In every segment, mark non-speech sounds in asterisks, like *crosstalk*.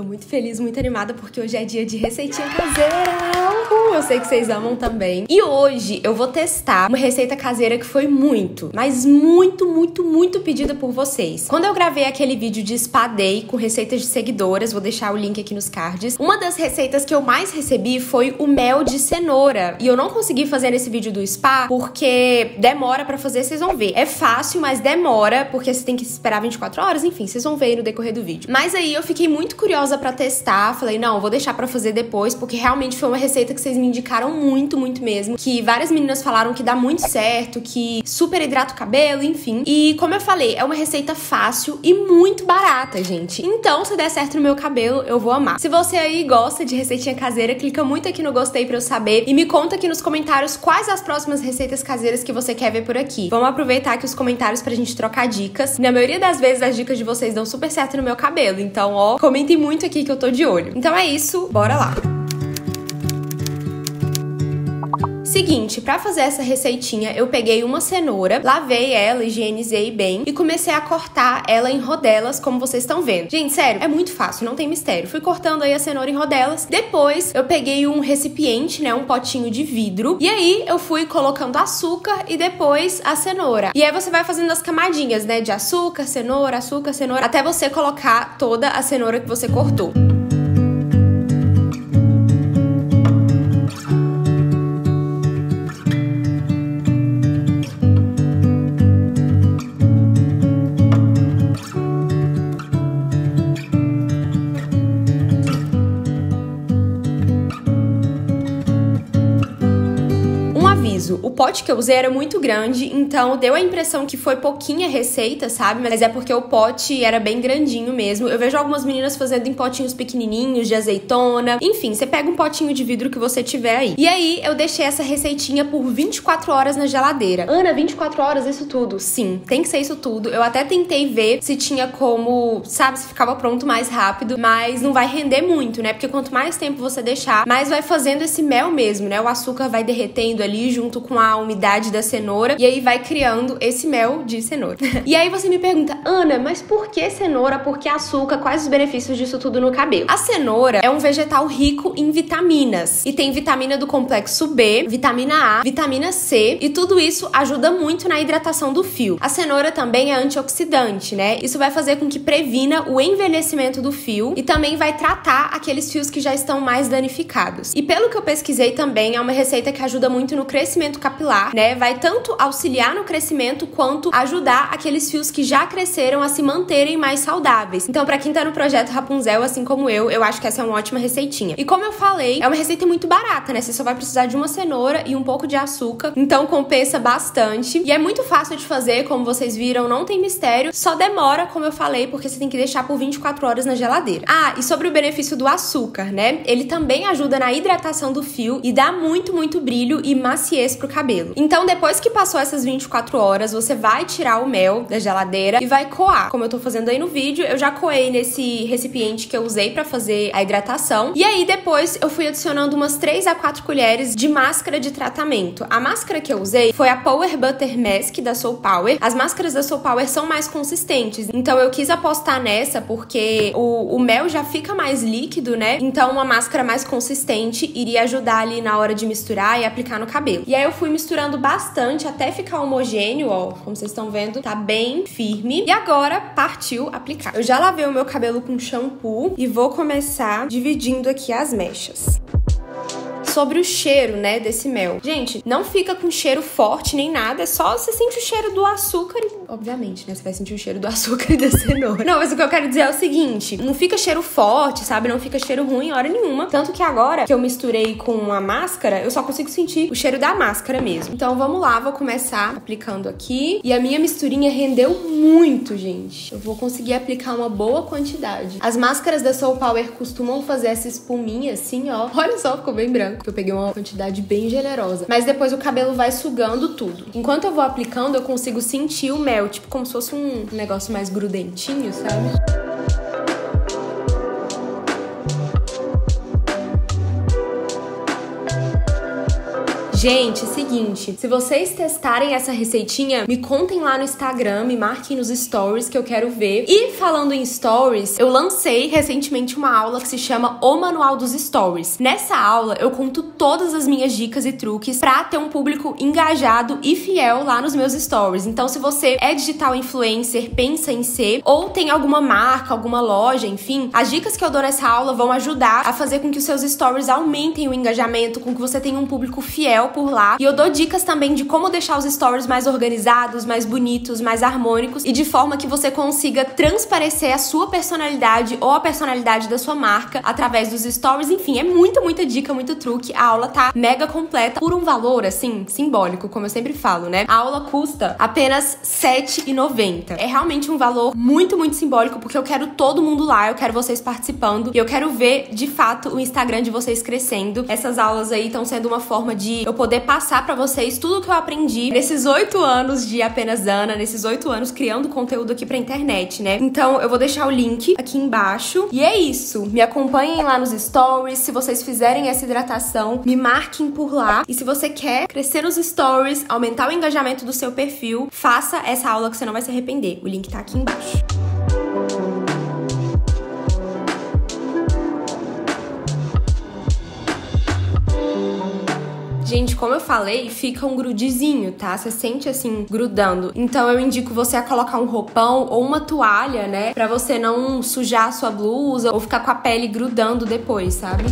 tô muito feliz, muito animada porque hoje é dia de receitinha caseira. Uhul, eu sei que vocês amam também. E hoje eu vou testar uma receita caseira que foi muito, mas muito, muito, muito pedida por vocês. Quando eu gravei aquele vídeo de Spa Day com receitas de seguidoras, vou deixar o link aqui nos cards. Uma das receitas que eu mais recebi foi o mel de cenoura. E eu não consegui fazer nesse vídeo do spa porque demora para fazer, vocês vão ver. É fácil, mas demora porque você tem que esperar 24 horas, enfim, vocês vão ver aí no decorrer do vídeo. Mas aí eu fiquei muito curiosa para testar, falei, não, vou deixar para fazer depois, porque realmente foi uma receita que vocês me indicaram muito, muito mesmo, que várias meninas falaram que dá muito certo, que super hidrata o cabelo, enfim. E como eu falei, é uma receita fácil e muito barata, gente. Então, se der certo no meu cabelo, eu vou amar. Se você aí gosta de receitinha caseira, clica muito aqui no gostei para eu saber e me conta aqui nos comentários quais as próximas receitas caseiras que você quer ver por aqui. Vamos aproveitar aqui os comentários pra gente trocar dicas. Na maioria das vezes as dicas de vocês dão super certo no meu cabelo, então ó, comentem muito aqui que eu tô de olho. Então é isso, bora lá! Seguinte, para fazer essa receitinha, eu peguei uma cenoura, lavei ela, higienizei bem e comecei a cortar ela em rodelas, como vocês estão vendo. Gente, sério, é muito fácil, não tem mistério. Fui cortando aí a cenoura em rodelas. Depois, eu peguei um recipiente, né, um potinho de vidro, e aí eu fui colocando açúcar e depois a cenoura. E aí você vai fazendo as camadinhas, né, de açúcar, cenoura, açúcar, cenoura, até você colocar toda a cenoura que você cortou. O pote que eu usei era muito grande, então deu a impressão que foi pouquinha receita, sabe? Mas é porque o pote era bem grandinho mesmo. Eu vejo algumas meninas fazendo em potinhos pequenininhos de azeitona. Enfim, você pega um potinho de vidro que você tiver aí. E aí eu deixei essa receitinha por 24 horas na geladeira. Ana, 24 horas isso tudo? Sim, tem que ser isso tudo. Eu até tentei ver se tinha como, sabe, se ficava pronto mais rápido, mas não vai render muito, né? Porque quanto mais tempo você deixar, mais vai fazendo esse mel mesmo, né? O açúcar vai derretendo ali junto com a umidade da cenoura e aí vai criando esse mel de cenoura. *laughs* e aí você me pergunta, Ana, mas por que cenoura? Por que açúcar? Quais os benefícios disso tudo no cabelo? A cenoura é um vegetal rico em vitaminas e tem vitamina do complexo B, vitamina A, vitamina C e tudo isso ajuda muito na hidratação do fio. A cenoura também é antioxidante, né? Isso vai fazer com que previna o envelhecimento do fio e também vai tratar aqueles fios que já estão mais danificados. E pelo que eu pesquisei também, é uma receita que ajuda muito no crescimento capilar, né? Vai tanto auxiliar no crescimento quanto ajudar aqueles fios que já cresceram a se manterem mais saudáveis. Então, para quem tá no projeto Rapunzel, assim como eu, eu acho que essa é uma ótima receitinha. E como eu falei, é uma receita muito barata, né? Você só vai precisar de uma cenoura e um pouco de açúcar, então compensa bastante. E é muito fácil de fazer, como vocês viram, não tem mistério, só demora, como eu falei, porque você tem que deixar por 24 horas na geladeira. Ah, e sobre o benefício do açúcar, né? Ele também ajuda na hidratação do fio e dá muito, muito brilho e maciez pro cabelo. Então, depois que passou essas 24 horas, você vai tirar o mel da geladeira e vai coar. Como eu tô fazendo aí no vídeo, eu já coei nesse recipiente que eu usei para fazer a hidratação. E aí, depois, eu fui adicionando umas 3 a 4 colheres de máscara de tratamento. A máscara que eu usei foi a Power Butter Mask da Soul Power. As máscaras da Soul Power são mais consistentes, então eu quis apostar nessa porque o, o mel já fica mais líquido, né? Então, uma máscara mais consistente iria ajudar ali na hora de misturar e aplicar no cabelo. E aí, eu fui misturando bastante até ficar homogêneo, ó. Como vocês estão vendo, tá bem firme. E agora partiu aplicar. Eu já lavei o meu cabelo com shampoo e vou começar dividindo aqui as mechas sobre o cheiro, né, desse mel. Gente, não fica com cheiro forte nem nada, é só você sente o cheiro do açúcar e, obviamente, né, você vai sentir o cheiro do *laughs* açúcar e da cenoura. Não, mas o que eu quero dizer é o seguinte, não fica cheiro forte, sabe? Não fica cheiro ruim hora nenhuma. Tanto que agora que eu misturei com a máscara, eu só consigo sentir o cheiro da máscara mesmo. Então vamos lá, vou começar aplicando aqui. E a minha misturinha rendeu muito, gente. Eu vou conseguir aplicar uma boa quantidade. As máscaras da Soul Power costumam fazer essa espuminha assim, ó. Olha só, ficou bem branco porque eu peguei uma quantidade bem generosa. Mas depois o cabelo vai sugando tudo. Enquanto eu vou aplicando, eu consigo sentir o mel, tipo como se fosse um negócio mais grudentinho, sabe? Gente, seguinte, se vocês testarem essa receitinha, me contem lá no Instagram, me marquem nos stories que eu quero ver. E falando em stories, eu lancei recentemente uma aula que se chama O Manual dos Stories. Nessa aula, eu conto todas as minhas dicas e truques para ter um público engajado e fiel lá nos meus stories. Então, se você é digital influencer, pensa em ser, ou tem alguma marca, alguma loja, enfim, as dicas que eu dou nessa aula vão ajudar a fazer com que os seus stories aumentem o engajamento, com que você tenha um público fiel por lá. E eu dou dicas também de como deixar os stories mais organizados, mais bonitos, mais harmônicos e de forma que você consiga transparecer a sua personalidade ou a personalidade da sua marca através dos stories. Enfim, é muita, muita dica, muito truque. A aula tá mega completa por um valor assim simbólico, como eu sempre falo, né? A aula custa apenas R$ 7,90. É realmente um valor muito, muito simbólico porque eu quero todo mundo lá, eu quero vocês participando e eu quero ver de fato o Instagram de vocês crescendo. Essas aulas aí estão sendo uma forma de eu poder passar para vocês tudo que eu aprendi nesses oito anos de apenas Ana, nesses oito anos criando conteúdo aqui pra internet, né? Então eu vou deixar o link aqui embaixo. E é isso. Me acompanhem lá nos stories. Se vocês fizerem essa hidratação, me marquem por lá. E se você quer crescer nos stories, aumentar o engajamento do seu perfil, faça essa aula que você não vai se arrepender. O link tá aqui embaixo. Gente, como eu falei, fica um grudizinho, tá? Você sente assim, grudando. Então eu indico você a colocar um roupão ou uma toalha, né? Pra você não sujar a sua blusa ou ficar com a pele grudando depois, sabe?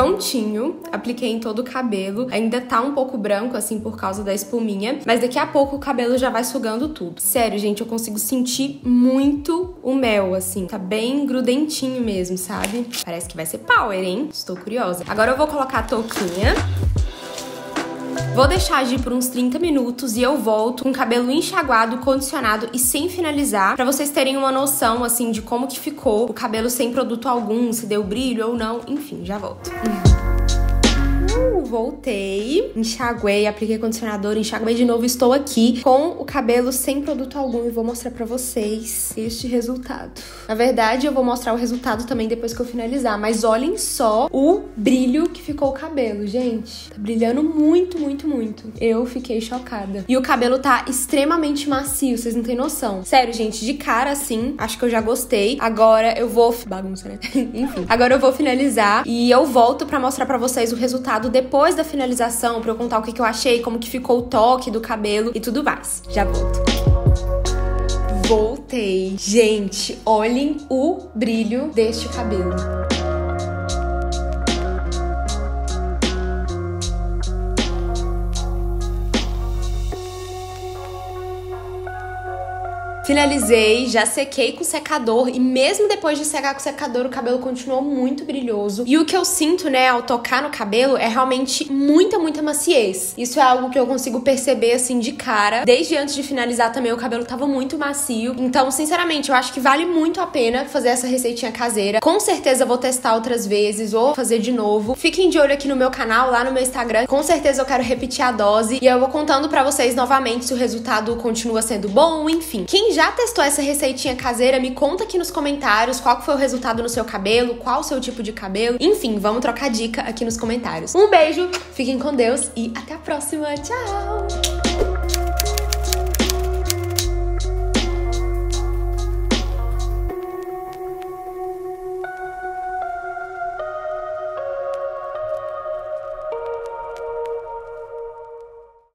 Prontinho, apliquei em todo o cabelo. Ainda tá um pouco branco, assim, por causa da espuminha, mas daqui a pouco o cabelo já vai sugando tudo. Sério, gente, eu consigo sentir muito o mel, assim. Tá bem grudentinho mesmo, sabe? Parece que vai ser power, hein? Estou curiosa. Agora eu vou colocar a touquinha. Vou deixar agir por uns 30 minutos e eu volto com o cabelo enxaguado, condicionado e sem finalizar, para vocês terem uma noção assim de como que ficou o cabelo sem produto algum, se deu brilho ou não, enfim, já volto. *laughs* voltei, enxaguei, apliquei condicionador, enxaguei de novo. Estou aqui com o cabelo sem produto algum e vou mostrar pra vocês este resultado. Na verdade, eu vou mostrar o resultado também depois que eu finalizar, mas olhem só o brilho que ficou o cabelo, gente. Tá brilhando muito, muito, muito. Eu fiquei chocada. E o cabelo tá extremamente macio, vocês não têm noção. Sério, gente, de cara assim, acho que eu já gostei. Agora eu vou... Bagunça, né? *laughs* Enfim. Agora eu vou finalizar e eu volto pra mostrar pra vocês o resultado depois depois da finalização para eu contar o que, que eu achei, como que ficou o toque do cabelo e tudo mais. Já volto. Voltei. Gente, olhem o brilho deste cabelo. Finalizei, já sequei com secador e mesmo depois de secar com secador, o cabelo continuou muito brilhoso. E o que eu sinto, né, ao tocar no cabelo é realmente muita, muita maciez. Isso é algo que eu consigo perceber assim de cara. Desde antes de finalizar também o cabelo tava muito macio. Então, sinceramente, eu acho que vale muito a pena fazer essa receitinha caseira. Com certeza vou testar outras vezes ou fazer de novo. Fiquem de olho aqui no meu canal, lá no meu Instagram. Com certeza eu quero repetir a dose e eu vou contando para vocês novamente se o resultado continua sendo bom, enfim. Quem já já testou essa receitinha caseira? Me conta aqui nos comentários qual foi o resultado no seu cabelo, qual o seu tipo de cabelo. Enfim, vamos trocar dica aqui nos comentários. Um beijo, fiquem com Deus e até a próxima. Tchau!